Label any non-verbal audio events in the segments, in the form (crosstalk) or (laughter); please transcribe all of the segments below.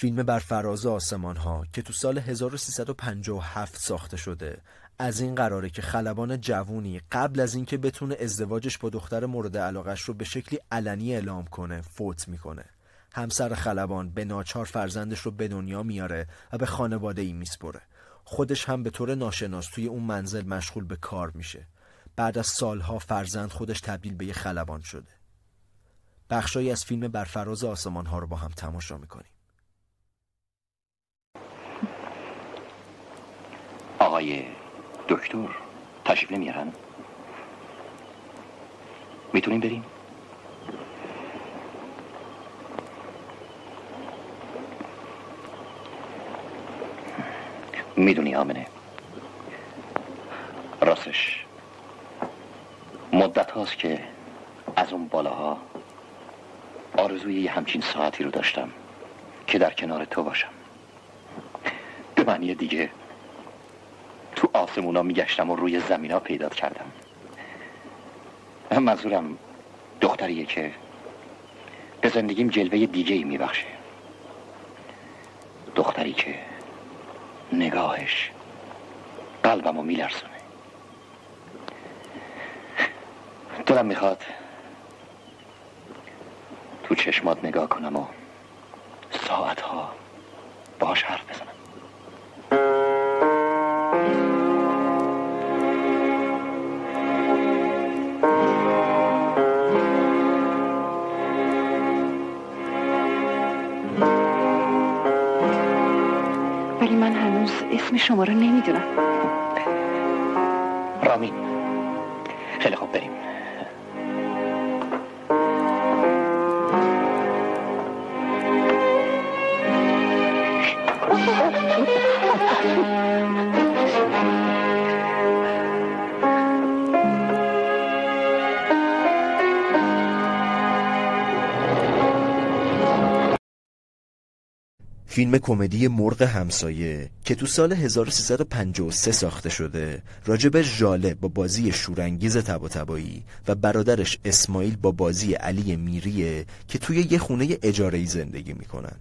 فیلم بر فراز آسمان ها که تو سال 1357 ساخته شده از این قراره که خلبان جوونی قبل از اینکه بتونه ازدواجش با دختر مورد علاقش رو به شکلی علنی اعلام کنه فوت می‌کنه. همسر خلبان به ناچار فرزندش رو به دنیا میاره و به خانواده ای میسپره. خودش هم به طور ناشناس توی اون منزل مشغول به کار میشه. بعد از سالها فرزند خودش تبدیل به یه خلبان شده. بخشایی از فیلم بر فراز آسمان ها رو با هم تماشا می‌کنیم. آقای دکتر تشریف نمیارن؟ می‌تونیم بریم؟ می‌دونی آمنه. راستش مدت هاست که از اون بالاها آرزوی یه همچین ساعتی رو داشتم که در کنار تو باشم. به معنی دیگه آسمونا میگشتم و روی زمینا پیدا کردم. منظورم دختریه که به زندگیم جلوه دیگه ای میبخشه. دختری که نگاهش قلبم رو میلرسونه دلم می‌خواد تو چشمات نگاه کنم و ساعتها باش حرف بزنم. شما رو نمی‌دونم. رامین خیلی خوب بریم. (laughs) فیلم کمدی مرغ همسایه که تو سال 1353 ساخته شده راجب ژاله با بازی شورانگیز تبا و برادرش اسماعیل با بازی علی میریه که توی یه خونه اجاره‌ای زندگی می‌کنن.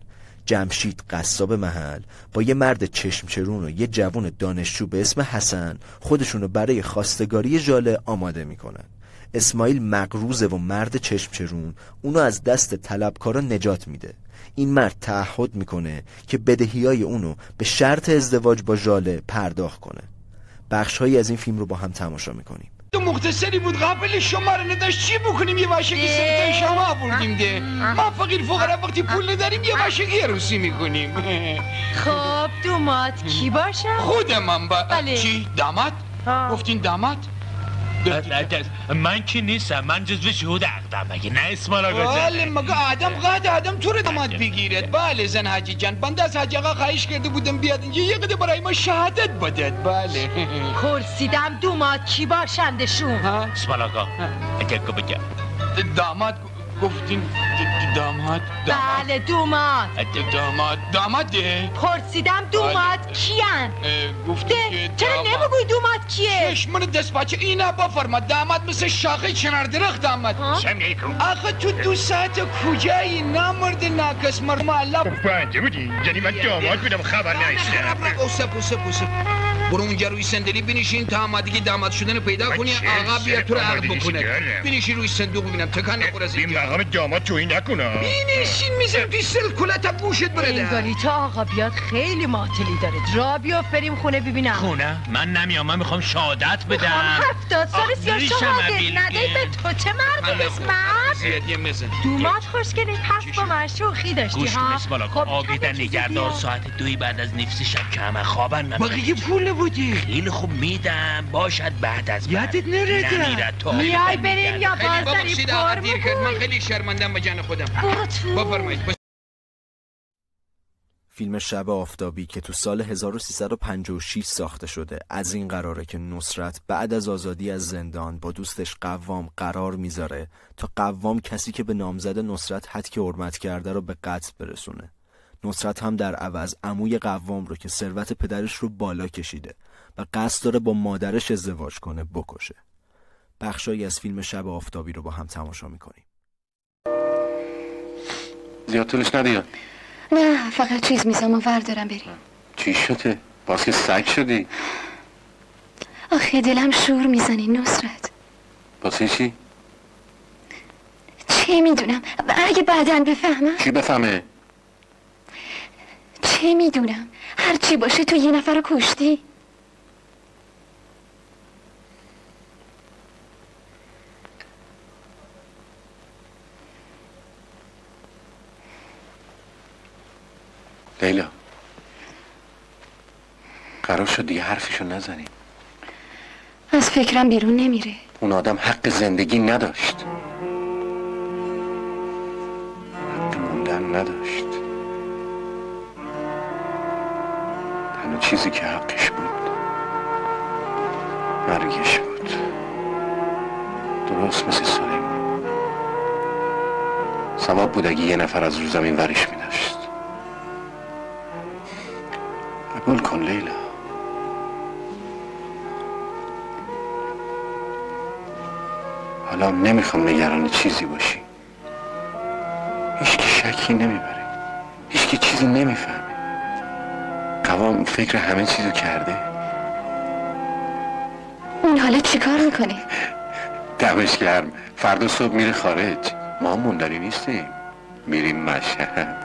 جمشید قصاب محل با یه مرد چشمچرون و یه جوون دانشجو به اسم حسن خودشونو برای خواستگاری ژاله آماده می‌کنن. اسماعیل مقروزه و مرد چشمچرون اونو از دست طلبکارا نجات میده. این مرد تعهد می‌کنه که بدهیای اونو به شرط ازدواج با ژاله پرداخت کنه. بخشهایی از این فیلم رو با هم تماشا می‌کنیم. تو مختصری بود. قبل شما رو نداشت چی بکنیم؟ یه وشگی سرتای شما بردیم ده. ما فقیر فقرا وقتی پول نداریم یه وشگی عروسی می‌کنیم. (laughs) خب دومات. کی باشه؟ خودم با بله. چی؟ داماد؟ گفتین داماد؟ من که نیستم من جزو شهود عقدم مگه نه اسمال آقا بله مگه آدم قد آدم تو رو داماد بگیرد. بله زن حاجی جان بنده از حاجی آقا خواهش کرده بودم بیاد اینجا یه قده برای ما شهادت بدد بله. (laughs) پرسیدم دومات کی باشندشون؟ اسمال آقا اگر که بگم. داماد گفتین د- داماد داماد. بله دومات داماد داماد ده پرسیدم دومات بله. کیان؟ اه، ده چرا داماد- نمیگوی دومات کیه؟ چشمون دست بچه اینا بفرما داماد مثل شاخه چنار درخت آمد ها؟ شم نیکو آخه تو دو ساعت کجایی نامرد ناکس مرد؟ معلق بنده بودی یعنی من داماد بودم خبر اوسپ برو اونجا روی صندلی بنشین تا آمادگی داماد شدن رو پیدا کنی آقا بیا تو رو عقد بکنه. بنشین روی صندوق ببینم تکان نخور از این اینجا مقام داماد توی نکنه بنشین میزن توی سلکولت تا گوشت برده انگاری تا آقا بیاد خیلی ماتلی داره را بیافت بریم خونه ببینم خونه من نمیام من می‌خوام شهادت بدم هفتاد سال سیاه شهادت ندهی به تو چه مرد مزن دومات خوشگلی پس با من شوخی داشتی گوش کن ها خب همه چیزی نگهدار بیا. ساعت دوی بعد از نفس شب که همه خوابن من بقیه پول بودی خیلی خوب میدم. باشد بعد از من. یادت نره ده. نمیره تا میای بریم یا خیلی باز داری ببخشید آقا پر من می‌کنی؟ خیلی شرمندم به جان خودم. برو تو. بفرمایید. فیلم شب آفتابی که تو سال 1356 ساخته شده. از این قراره که نصرت بعد از آزادی از زندان با دوستش قوام قرار می‌ذاره تا قوام کسی که به نامزد نصرت حد که حرمت کرده رو به قتل برسونه. نصرت هم در عوض عموی قوام رو که ثروت پدرش رو بالا کشیده و قصد داره با مادرش ازدواج کنه بکشه. بخشایی از فیلم شب آفتابی رو با هم تماشا می‌کنیم. زیاد طولش ندید نه فقط چیز میزم و وردارم بریم چی شده؟ باز که سگ شدی؟ آخه دلم شور می‌زنی نصرت واسه چی؟ چه می‌دونم اگه بعدا بفهمم چی بفهمه؟ چه می‌دونم هر چی باشه تو یه نفر رو کشتی لیلا قرار شد دیگه حرفشو نزنیم از فکرم بیرون نمیره. اون آدم حق زندگی نداشت. حق موندن نداشت. تنها چیزی که حقش بود مرگش بود. درست مثل سلیمان. سواب بود اگه یه نفر از رو زمین ورش می قبول کن لیلا. حالا نمی‌خوام نگران چیزی باشی. هیچ شکی نمی‌بره. هیچ چیزی نمی‌فهمه. قوام فکر همه چیزو کرده؟ اون حالا چیکار می‌کنه؟ دمش گرم. فردا صبح میره خارج. ما موندنی نیستیم. میریم مشهد.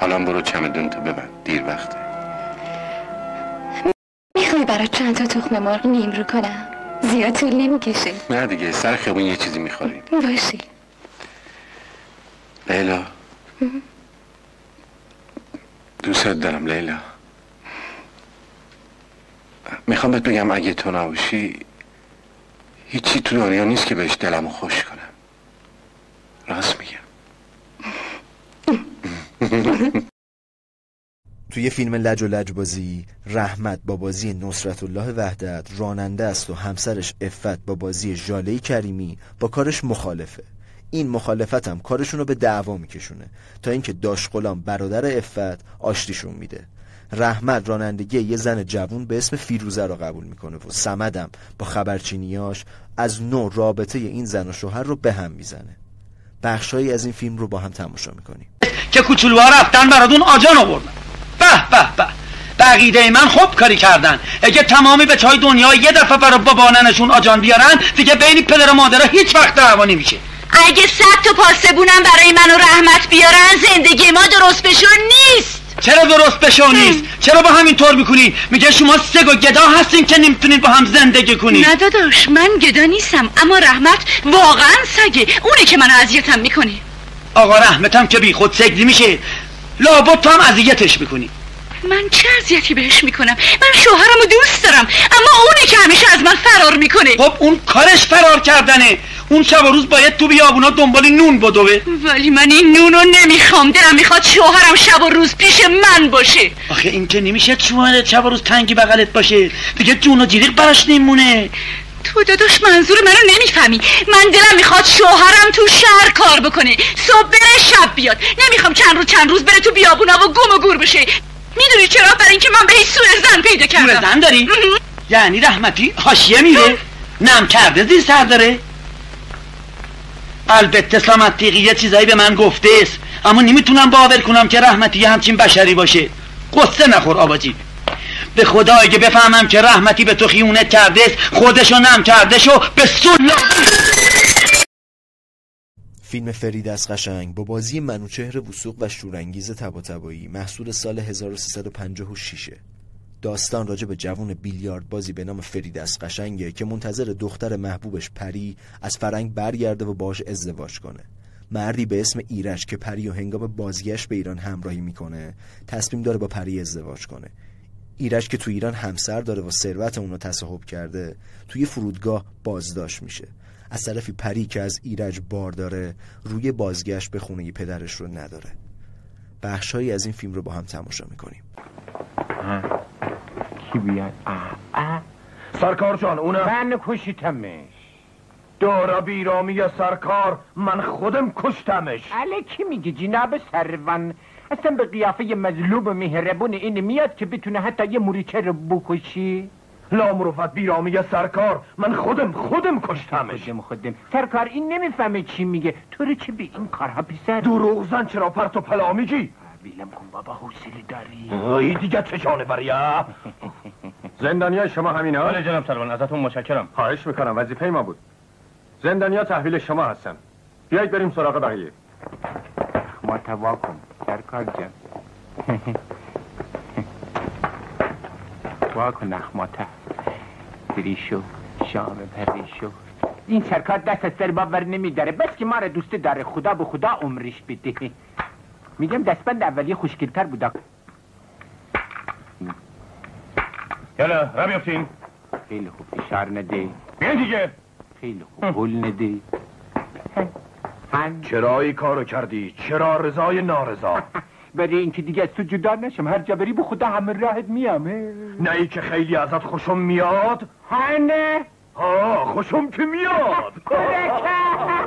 حالا برو چمدون تو ببند. دیر وقته. برای چند تا تخم مرغ نیم رو کنم. زیاد طول نمی‌کشه. نه دیگه سر خیابون یه چیزی می‌خوریم باشه. لیلا. دوستت دارم لیلا. می‌خوام بهت بگم اگه تو نباشی هیچی تو دنیا نیست که بهش دلمو خوش کنم. راست میگم. (laughs) توی فیلم لج و لج بازی رحمت با بازی نصرت الله وحدت راننده است و همسرش افت با بازی ژاله کریمی با کارش مخالفه. این مخالفت هم کارشون رو به دعوا میکشونه. تا اینکه داش غلام برادر افت آشتیشون میده. رحمت رانندگی یه زن جوون به اسم فیروزه را قبول می‌کنه و سمدم با خبرچینیاش از نو رابطه این زن و شوهر رو به هم می‌زنه. بخشهایی از این فیلم رو با هم تماشا می‌کنیم. که کوچولوها رفتن براتون آجان آوردن. به به به. بقیده من خوب کاری کردن. اگه تمامی به چای دنیا یه دفعه برای باباننشون آجان بیارن دیگه بین پدر و مادرها هیچ وقت دعوا نمیشه. اگه صد تا پاسبونم برای من و رحمت بیارن زندگی ما درست بشو نیست. چرا درست بشو نیست؟ چرا با همین طور می‌کنی؟ میگه شما سگ و گدا هستین که نمی‌تونین با هم زندگی کنین. نه داداش من گدا نیستم اما رحمت واقعا سگه. اونه که منو اذیتم می‌کنه. آقا رحمتم که بی خود سگلی میشه لابد تو هم اذیتش می‌کنی. من چه اذیتی بهش می‌کنم؟ من شوهرمو دوست دارم اما اونه که همیشه از من فرار می‌کنه. خب اون کارش فرار کردنه. اون شب و روز باید تو بیابونا دنبال نون بدوه. ولی من این نونو نمی‌خوام. دلم می‌خواد شوهرم شب و روز پیش من باشه. آخه این که نمیشه شوهرت شب و روز تنگی بغلت باشه. دیگه جون و جیریق براش نمونه. تو داداش منظور منو نمی‌فهمی. من دلم می‌خواد شوهرم تو شهر کار بکنه. صبح بره شب بیاد. نمی‌خوام چند روز چند روز بره تو بیابونا و گم و گور بشه. می‌دونی چرا؟ برای اینکه من بهش سوء زن پیدا کردم. زن داری؟ یعنی رحمتی؟ حاشیه میره؟ نم کرده زیر سر داره؟ البته سلامتی یه چیزایی به من گفته است. اما نمی‌تونم باور کنم که رحمتی یه همچین بشری باشه. قصه نخور آباجی به خدا اگه بفهمم که رحمتی به تو خیونت کرده است خودشو نم کرده شو به سلا فیلم فرید از قشنگ با بازی منوچهر وسوق و شورانگیز تباتبایی محصول سال 1356 داستان راجع به جوون بیلیارد بازی به نام فرید از قشنگه که منتظر دختر محبوبش پری از فرنگ برگرده و باش ازدواج کنه. مردی به اسم ایرج که پری و هنگام بازگشت به ایران همراهی می‌کنه تصمیم داره با پری ازدواج کنه. ایرج که تو ایران همسر داره و ثروت اونو تصاحب کرده توی فرودگاه بازداشت میشه. از طرفی پری که از ایرج بار داره روی بازگشت به خونه پدرش رو نداره. بخشهایی از این فیلم رو با هم تماشا می‌کنیم. کی بیاد؟ سرکار جان اونم من کشیتمش دارا بیرامی یا سرکار من خودم کشتمش. علی کی میگه جناب سروان؟ اصلا به قیافه مظلوم و مهربون این میاد که بتونه حتی یه موریچه رو بکشی؟ لامروفت بیرامی یا سرکار. من خودم خودم کشتمش. خودم خودم. سرکار این نمی‌فهمه چی میگه. تو رو چه به این کارها پسر دروغ زن چرا پرت و پلا میگی؟ تحویلم کن بابا حوصله داری. ای دیگه چه جانوریه زندانیا شما همینه بله جناب سروان ازتون متشکرم. خواهش می‌کنم وظیفه ما بود. زندانیا تحویل شما هستن. بیایید بریم سراغ بقیه. ما توا کن سرکار جان. (laughs) وا کن اخماته. پریشو شام پریشو این سرکار دست از سر باور نمیداره. بس که ما را دوست داره خدا به خدا عمرش بده. میگم دستبند اولیه خوشگلتر بودا. یالا را بیفتین خیلی خوب فشار نده. بیاین دیگه. خیلی خوب گل نده. چرا این کارو کردی؟ چرا رضای نارضا؟ برای اینکه دیگه از تو جدا نشم. هر جا بری به خدا همه راهت میام. نه ای که خیلی ازت خوشم میاد. هنه ها خوشم که میاد. (laughs)